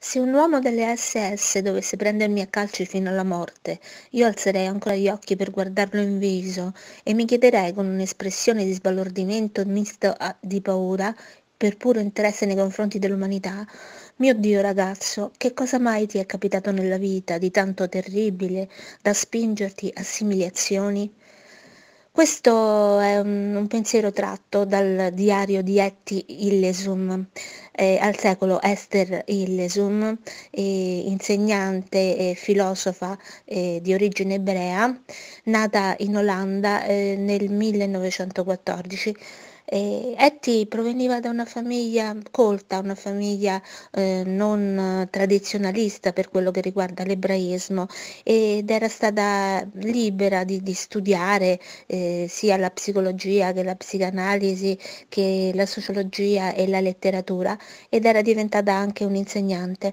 Se un uomo delle SS dovesse prendermi a calci fino alla morte, io alzerei ancora gli occhi per guardarlo in viso e mi chiederei con un'espressione di sbalordimento misto a, di paura, per puro interesse nei confronti dell'umanità, mio Dio ragazzo, che cosa mai ti è capitato nella vita di tanto terribile da spingerti a simili azioni? Questo è un, un, pensiero tratto dal diario di Etty Illesum, eh, al secolo Esther Illesum, eh, insegnante e filosofa eh, di origine ebrea, nata in Olanda eh, nel 1914 e Etty proveniva da una famiglia colta, una famiglia eh, non tradizionalista per quello che riguarda l'ebraismo ed era stata libera di, di studiare eh, sia la psicologia che la psicanalisi che la sociologia e la letteratura ed era diventata anche un'insegnante.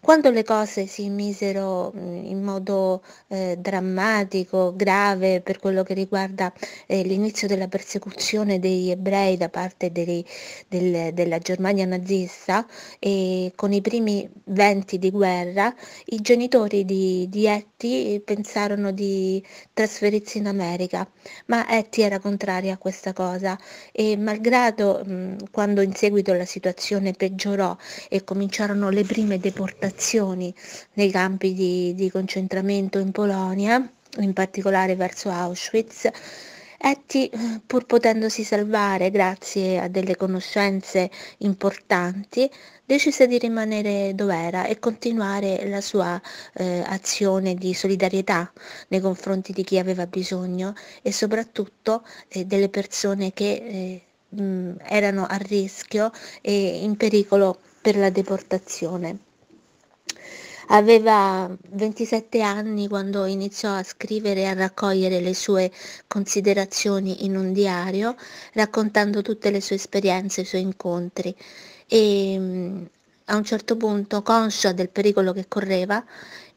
Quando le cose si misero mm, in modo eh, drammatico, grave per quello che riguarda eh, l'inizio della persecuzione degli ebrei, ebrei da parte dei, del, della Germania nazista e con i primi venti di guerra i genitori di, di Etty pensarono di trasferirsi in America, ma Etty era contraria a questa cosa e malgrado mh, quando in seguito la situazione peggiorò e cominciarono le prime deportazioni nei campi di, di concentramento in Polonia, in particolare verso Auschwitz, Etty, pur potendosi salvare grazie a delle conoscenze importanti, decise di rimanere dov'era e continuare la sua eh, azione di solidarietà nei confronti di chi aveva bisogno e soprattutto eh, delle persone che eh, mh, erano a rischio e in pericolo per la deportazione. Aveva 27 anni quando iniziò a scrivere e a raccogliere le sue considerazioni in un diario, raccontando tutte le sue esperienze, i suoi incontri. E a un certo punto, conscia del pericolo che correva,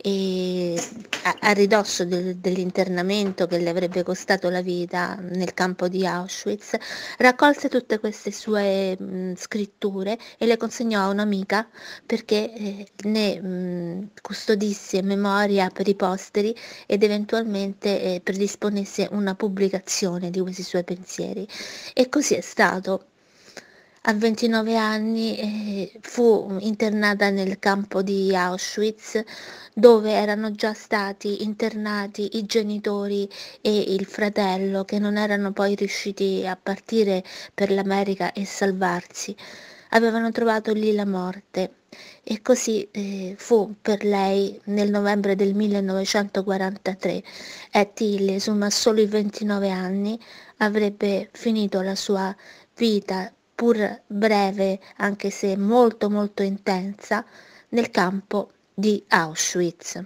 e a, a ridosso del, dell'internamento che le avrebbe costato la vita nel campo di Auschwitz, raccolse tutte queste sue mh, scritture e le consegnò a un'amica perché eh, ne mh, custodisse memoria per i posteri ed eventualmente eh, predisponesse una pubblicazione di questi suoi pensieri. E così è stato. A 29 anni eh, fu internata nel campo di Auschwitz dove erano già stati internati i genitori e il fratello che non erano poi riusciti a partire per l'America e salvarsi. Avevano trovato lì la morte e così eh, fu per lei nel novembre del 1943 Etty Illesum a soli 29 anni avrebbe finito la sua vita pur breve, anche se molto molto intensa, nel campo di Auschwitz.